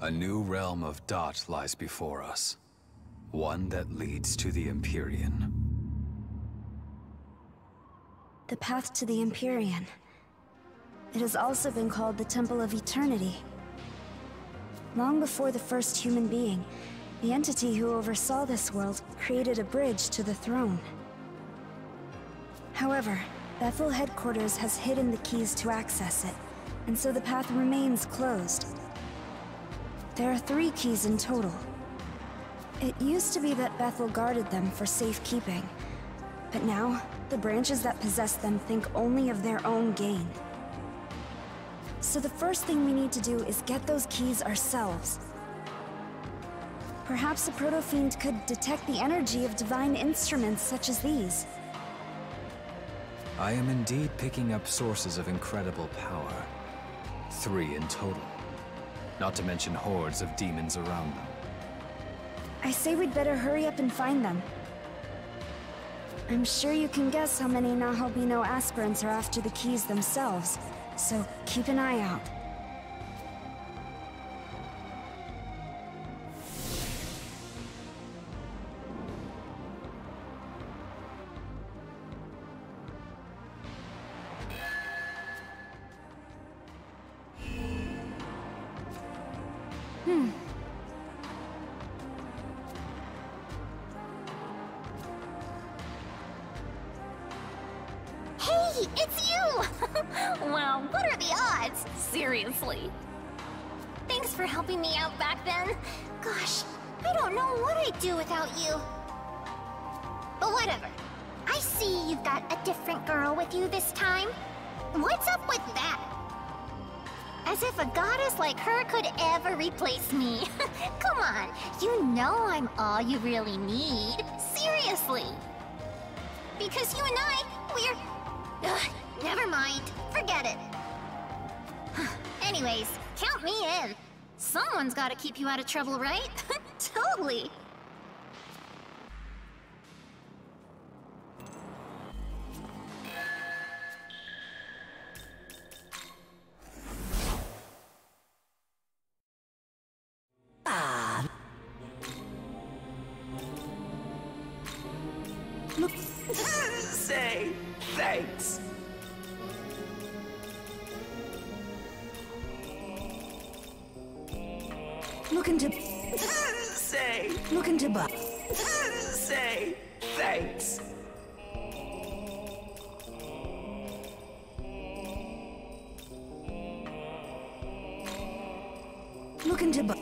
A new realm of Da'at lies before us. One that leads to the Empyrean. The path to the Empyrean. It has also been called the Temple of Eternity. Long before the first human being, the entity who oversaw this world created a bridge to the throne. However, Bethel headquarters has hidden the keys to access it, and so the path remains closed. There are three keys in total. It used to be that Bethel guarded them for safekeeping, but now, the branches that possess them think only of their own gain. So the first thing we need to do is get those keys ourselves. Perhaps a proto-fiend could detect the energy of divine instruments such as these. I am indeed picking up sources of incredible power. Three in total. Not to mention hordes of demons around them. I say we'd better hurry up and find them. I'm sure you can guess how many Nahobino aspirants are after the keys themselves, so keep an eye out. Whatever. I see you've got a different girl with you this time. What's up with that? As if a goddess like her could ever replace me. Come on, you know I'm all you really need. Seriously. Because you and I, we're... Ugh, never mind. Forget it. Anyways, count me in. Someone's gotta keep you out of trouble, right? totally. Looking to buy.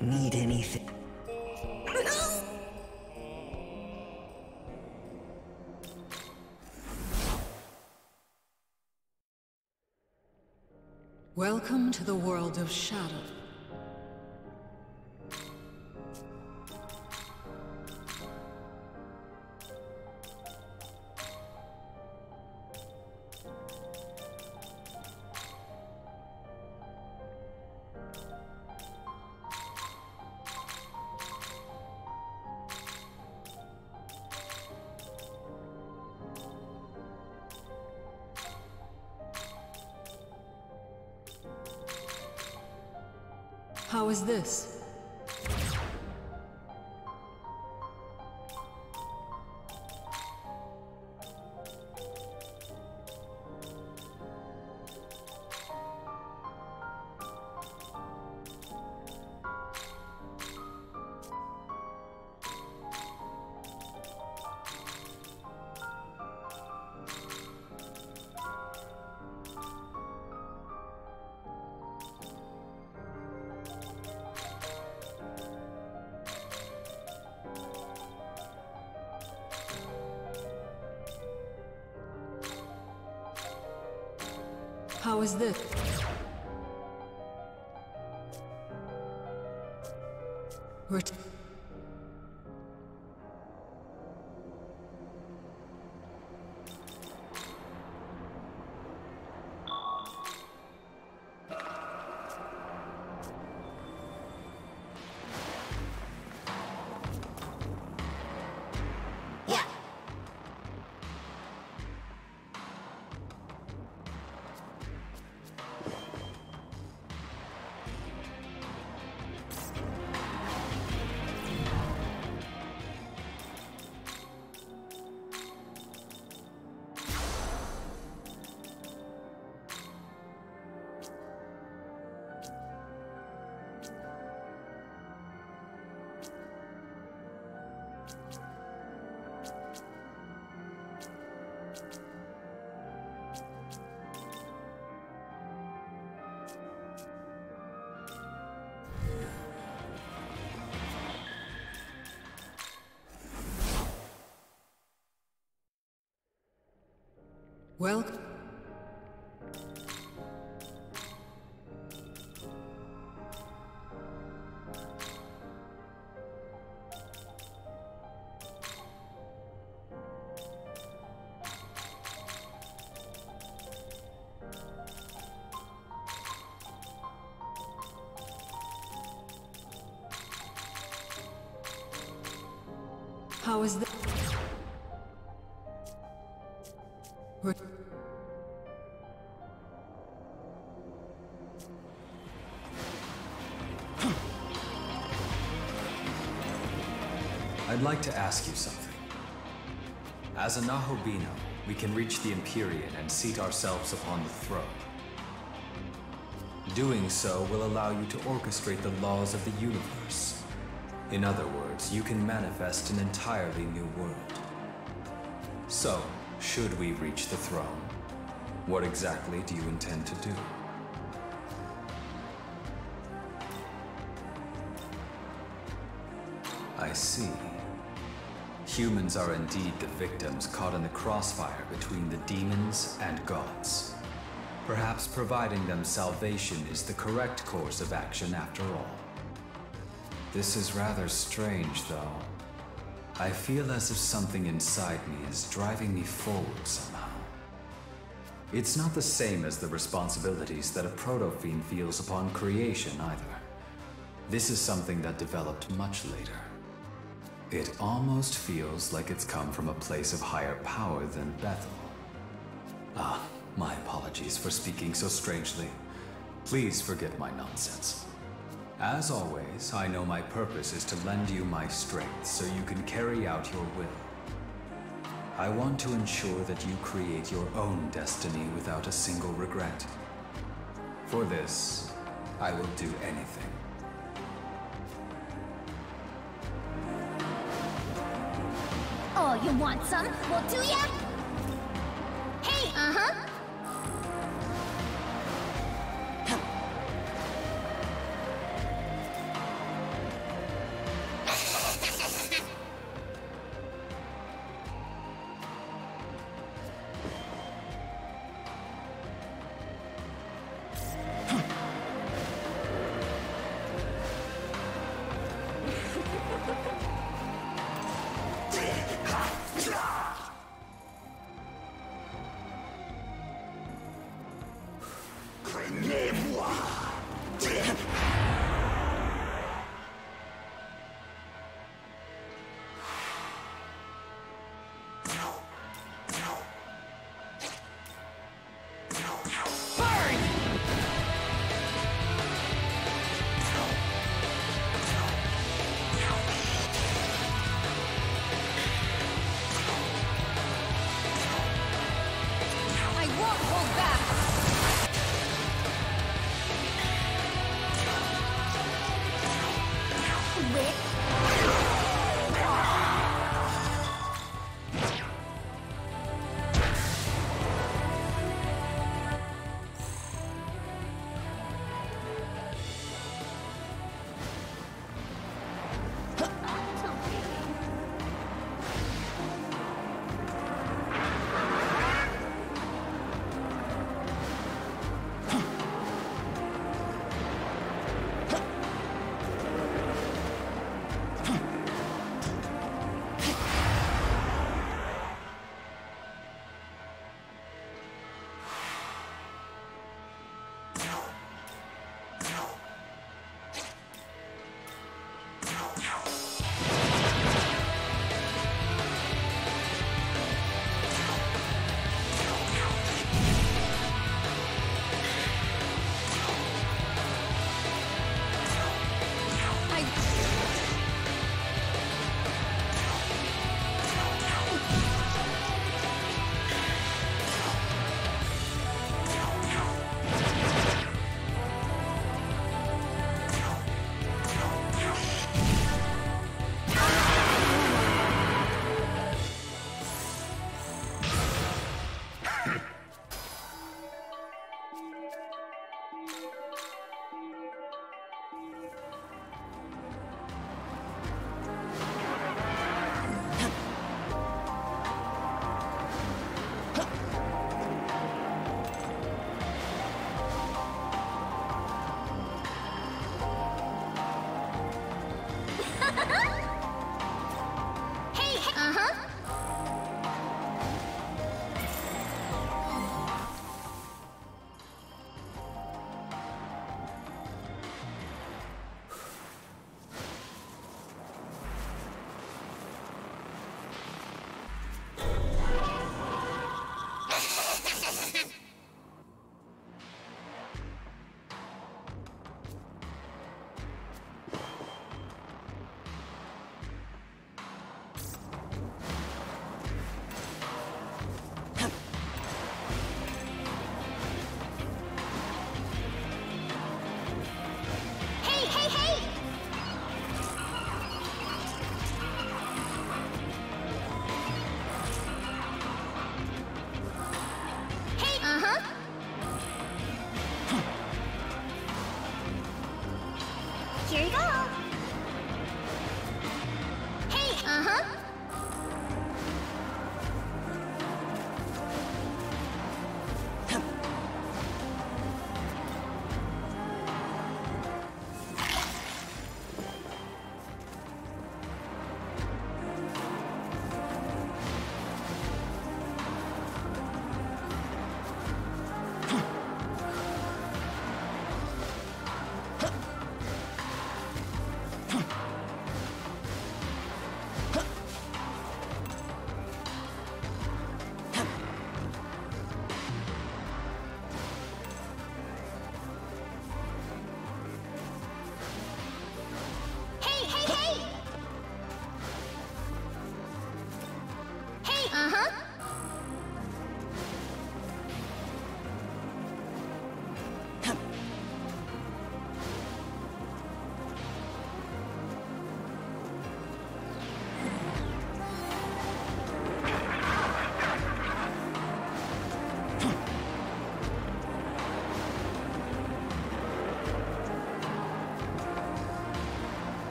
Need anything? Welcome to the world of Shadow. How is this? Well, how is this? Like to ask you something. As a Nahobino, we can reach the Empyrean and seat ourselves upon the throne. Doing so will allow you to orchestrate the laws of the universe. In other words, you can manifest an entirely new world. So, should we reach the throne, what exactly do you intend to do? I see. Humans are indeed the victims caught in the crossfire between the demons and gods. Perhaps providing them salvation is the correct course of action after all. This is rather strange, though. I feel as if something inside me is driving me forward somehow. It's not the same as the responsibilities that a proto-fiend feels upon creation, either. This is something that developed much later. It almost feels like it's come from a place of higher power than Bethel. Ah, my apologies for speaking so strangely. Please forget my nonsense. As always, I know my purpose is to lend you my strength so you can carry out your will. I want to ensure that you create your own destiny without a single regret. For this, I will do anything. You want some? Well, do ya?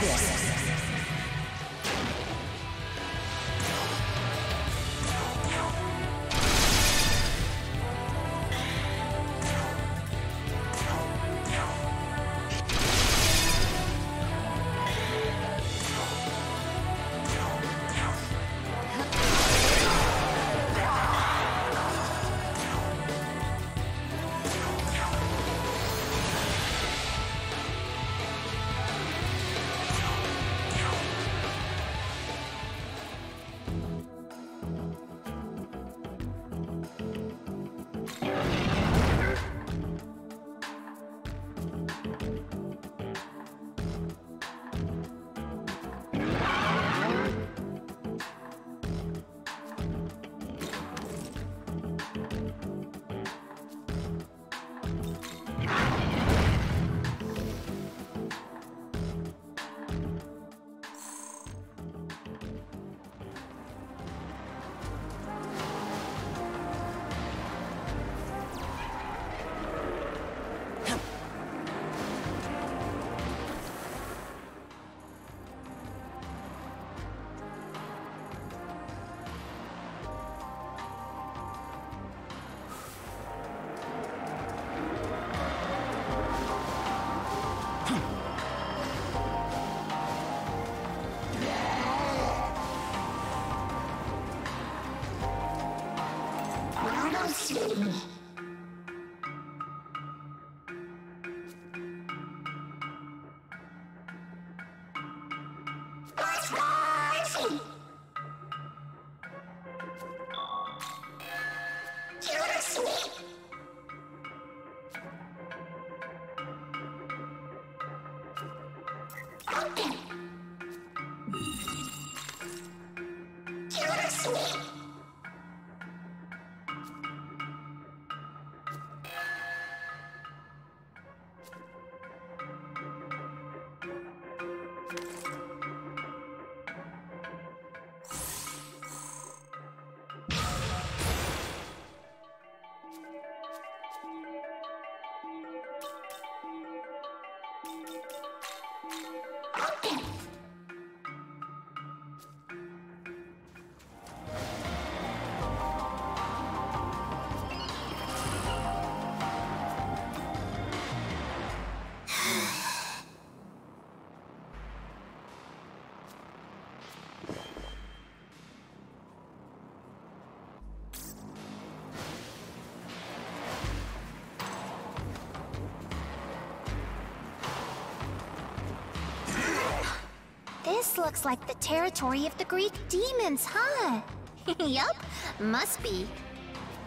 This. Cássio. Looks like the territory of the Greek demons, huh? yup, must be.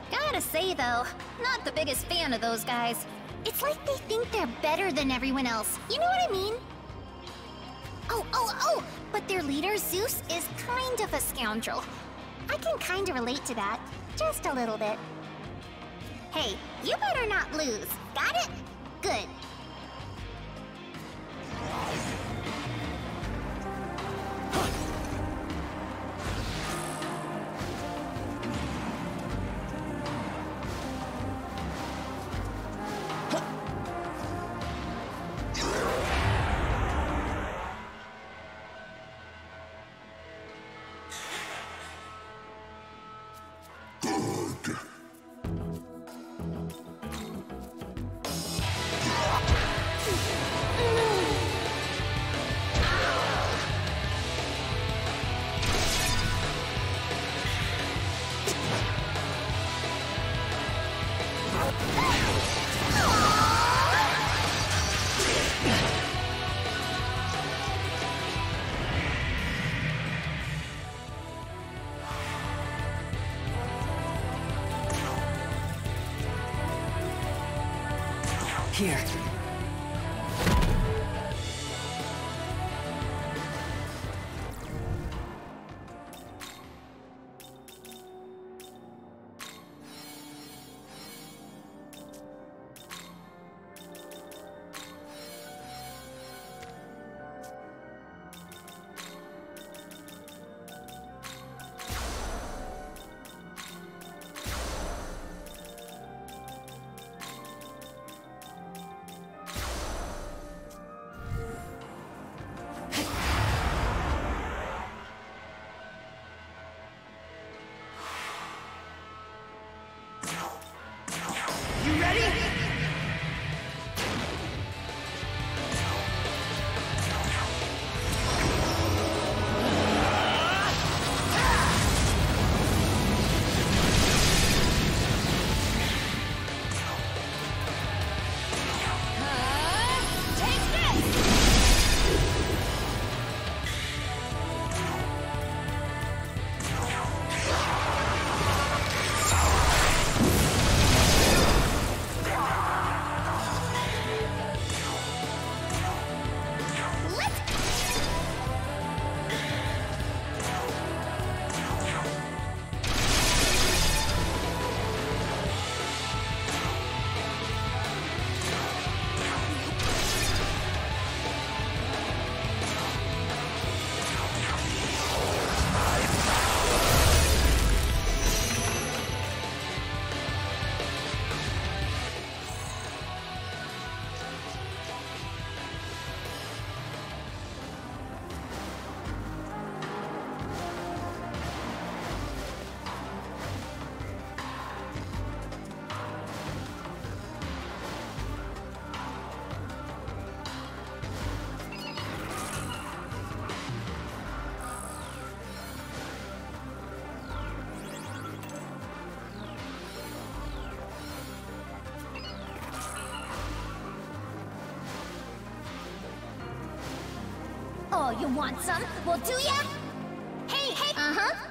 Gotta say though, not the biggest fan of those guys. It's like they think they're better than everyone else, you know what I mean? Oh, oh, oh! But their leader, Zeus, is kind of a scoundrel. I can kinda relate to that. Just a little bit. Hey, you better not lose. Got it? Good. Here. Oh, you want some? Well, do ya? Hey, hey! Uh-huh.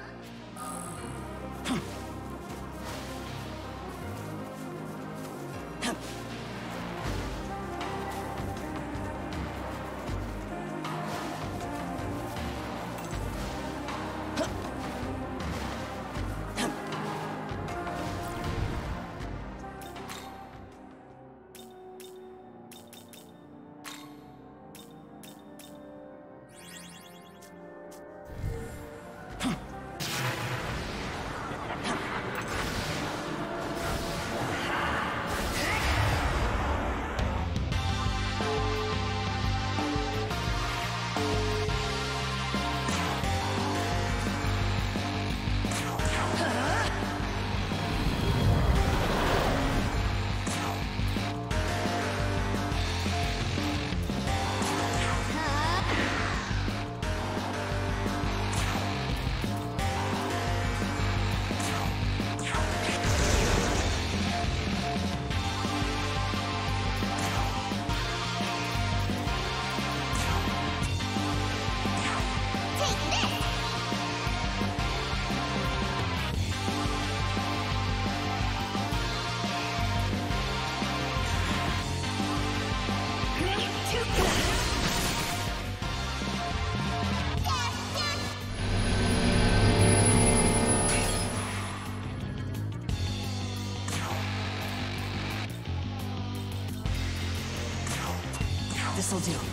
This'll do.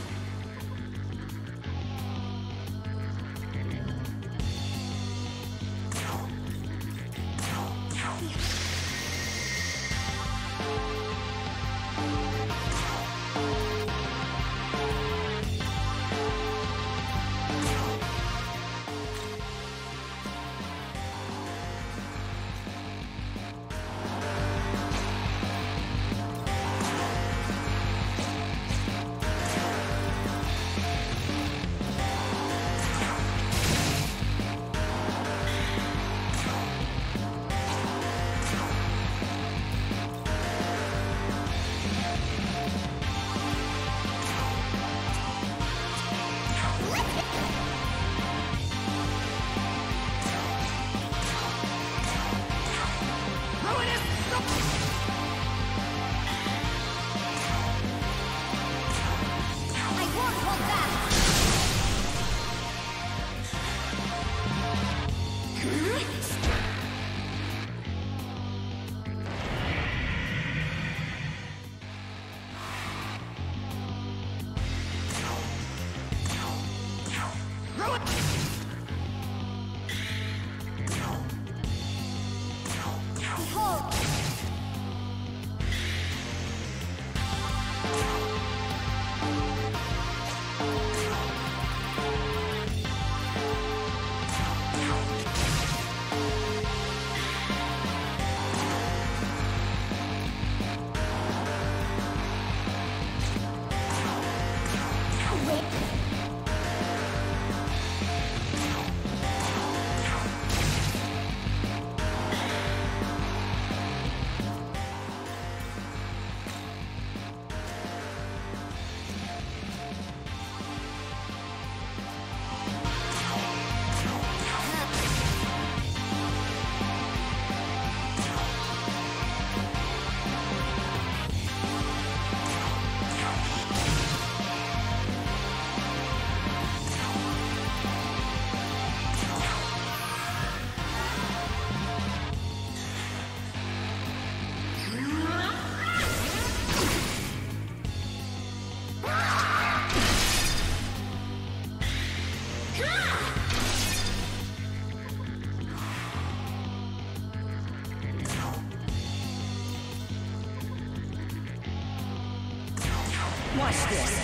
This.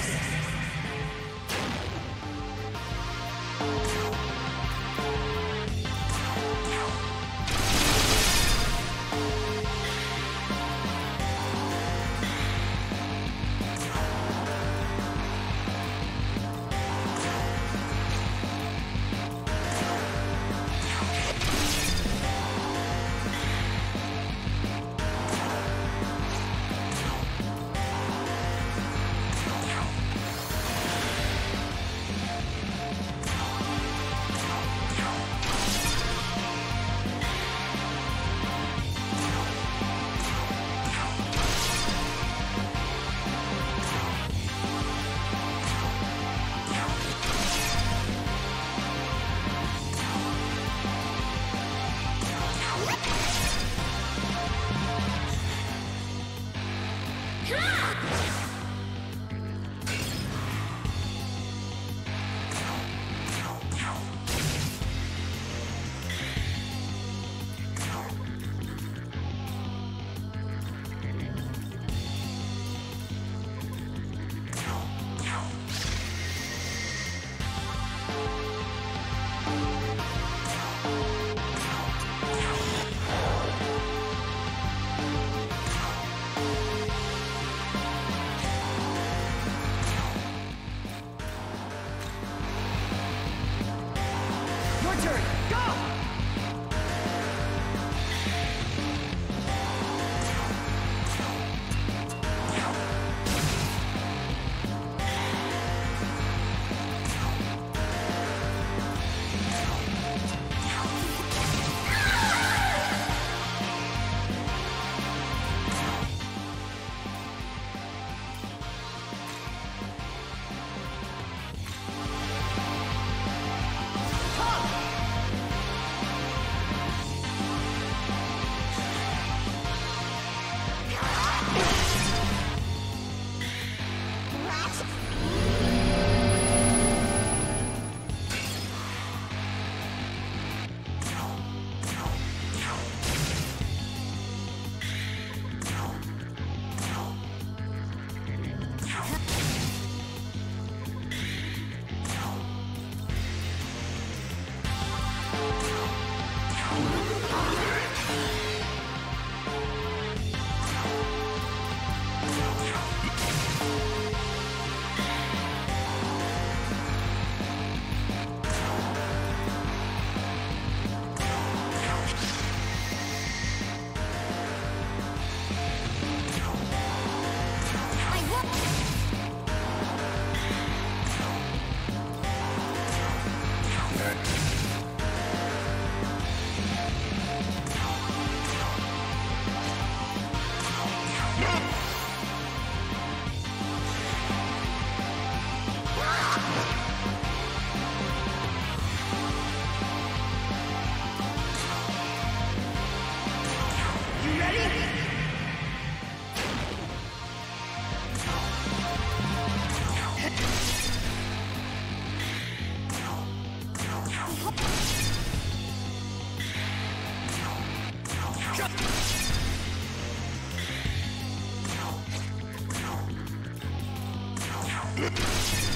Be gone!